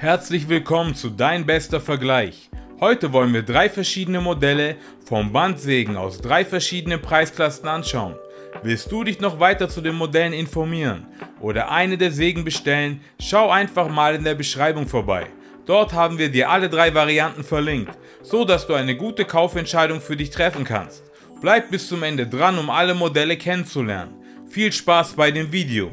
Herzlich willkommen zu Dein bester Vergleich. Heute wollen wir drei verschiedene Modelle vom Bandsägen aus drei verschiedenen Preisklassen anschauen. Willst du dich noch weiter zu den Modellen informieren oder eine der Sägen bestellen, schau einfach mal in der Beschreibung vorbei. Dort haben wir dir alle drei Varianten verlinkt, so dass du eine gute Kaufentscheidung für dich treffen kannst. Bleib bis zum Ende dran, um alle Modelle kennenzulernen. Viel Spaß bei dem Video.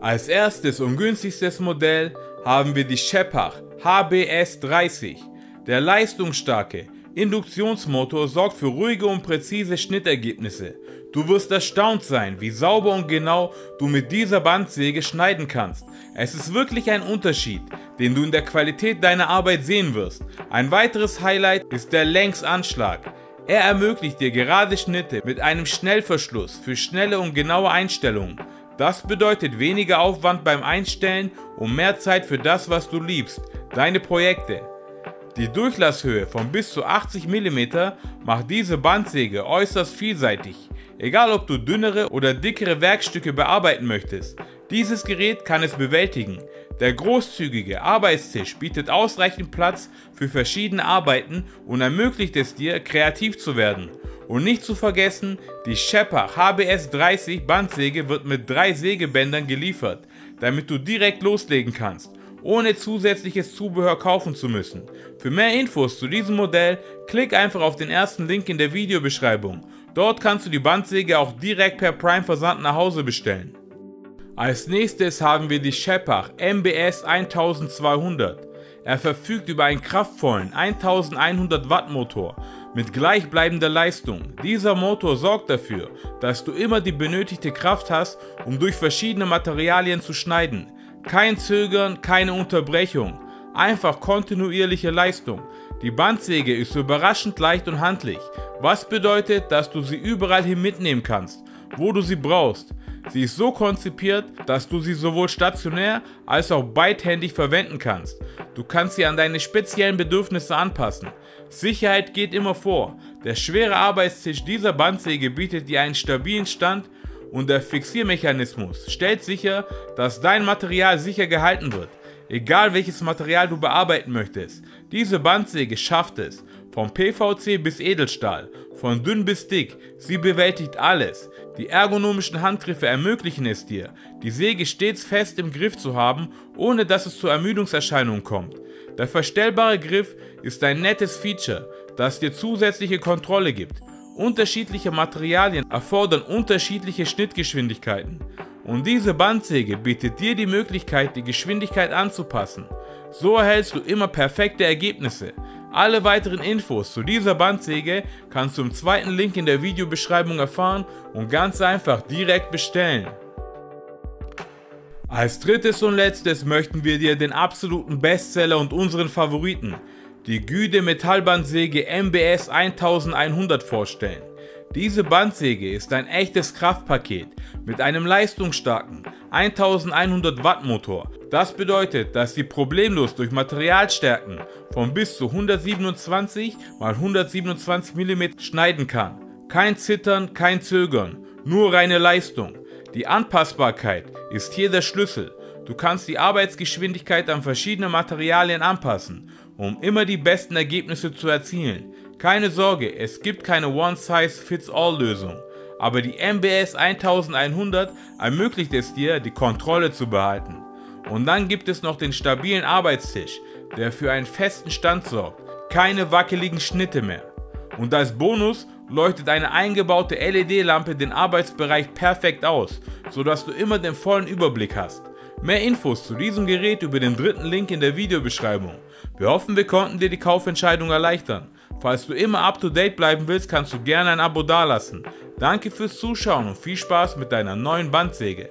Als erstes und günstigstes Modell haben wir die Shepard HBS 30. Der leistungsstarke Induktionsmotor sorgt für ruhige und präzise Schnittergebnisse. Du wirst erstaunt sein, wie sauber und genau du mit dieser Bandsäge schneiden kannst. Es ist wirklich ein Unterschied, den du in der Qualität deiner Arbeit sehen wirst. Ein weiteres Highlight ist der Längsanschlag. Er ermöglicht dir gerade Schnitte mit einem Schnellverschluss für schnelle und genaue Einstellungen. Das bedeutet weniger Aufwand beim Einstellen und mehr Zeit für das, was du liebst, deine Projekte. Die Durchlasshöhe von bis zu 80 mm macht diese Bandsäge äußerst vielseitig, egal ob du dünnere oder dickere Werkstücke bearbeiten möchtest. Dieses Gerät kann es bewältigen. Der großzügige Arbeitstisch bietet ausreichend Platz für verschiedene Arbeiten und ermöglicht es dir, kreativ zu werden. Und nicht zu vergessen, die Shepard HBS 30 Bandsäge wird mit drei Sägebändern geliefert, damit du direkt loslegen kannst, ohne zusätzliches Zubehör kaufen zu müssen. Für mehr Infos zu diesem Modell, klick einfach auf den ersten Link in der Videobeschreibung. Dort kannst du die Bandsäge auch direkt per Prime Versand nach Hause bestellen. Als nächstes haben wir die Shepard MBS 1200. Er verfügt über einen kraftvollen 1100 Watt Motor mit gleichbleibender Leistung. Dieser Motor sorgt dafür, dass du immer die benötigte Kraft hast, um durch verschiedene Materialien zu schneiden. Kein Zögern, keine Unterbrechung, einfach kontinuierliche Leistung. Die Bandsäge ist überraschend leicht und handlich, was bedeutet, dass du sie überall hin mitnehmen kannst, wo du sie brauchst. Sie ist so konzipiert, dass du sie sowohl stationär als auch beidhändig verwenden kannst. Du kannst sie an deine speziellen Bedürfnisse anpassen. Sicherheit geht immer vor. Der schwere Arbeitstisch dieser Bandsäge bietet dir einen stabilen Stand und der Fixiermechanismus stellt sicher, dass dein Material sicher gehalten wird. Egal welches Material du bearbeiten möchtest, diese Bandsäge schafft es. Vom PVC bis Edelstahl, von dünn bis dick, sie bewältigt alles. Die ergonomischen Handgriffe ermöglichen es dir, die Säge stets fest im Griff zu haben, ohne dass es zu Ermüdungserscheinungen kommt. Der verstellbare Griff ist ein nettes Feature, das dir zusätzliche Kontrolle gibt. Unterschiedliche Materialien erfordern unterschiedliche Schnittgeschwindigkeiten. Und diese Bandsäge bietet dir die Möglichkeit, die Geschwindigkeit anzupassen. So erhältst du immer perfekte Ergebnisse. Alle weiteren Infos zu dieser Bandsäge kannst du im zweiten Link in der Videobeschreibung erfahren und ganz einfach direkt bestellen. Als drittes und letztes möchten wir dir den absoluten Bestseller und unseren Favoriten, die Güde Metallbandsäge MBS 1100 vorstellen. Diese Bandsäge ist ein echtes Kraftpaket mit einem leistungsstarken 1100 Watt Motor. Das bedeutet, dass sie problemlos durch Materialstärken von bis zu 127 x 127 mm schneiden kann. Kein Zittern, kein Zögern, nur reine Leistung. Die Anpassbarkeit ist hier der Schlüssel. Du kannst die Arbeitsgeschwindigkeit an verschiedene Materialien anpassen, um immer die besten Ergebnisse zu erzielen. Keine Sorge, es gibt keine One-Size-Fits-All-Lösung, aber die MBS 1100 ermöglicht es dir, die Kontrolle zu behalten. Und dann gibt es noch den stabilen Arbeitstisch, der für einen festen Stand sorgt, keine wackeligen Schnitte mehr. Und als Bonus leuchtet eine eingebaute LED-Lampe den Arbeitsbereich perfekt aus, sodass du immer den vollen Überblick hast. Mehr Infos zu diesem Gerät über den dritten Link in der Videobeschreibung. Wir hoffen, wir konnten dir die Kaufentscheidung erleichtern. Falls du immer up to date bleiben willst, kannst du gerne ein Abo dalassen. Danke fürs Zuschauen und viel Spaß mit deiner neuen Bandsäge.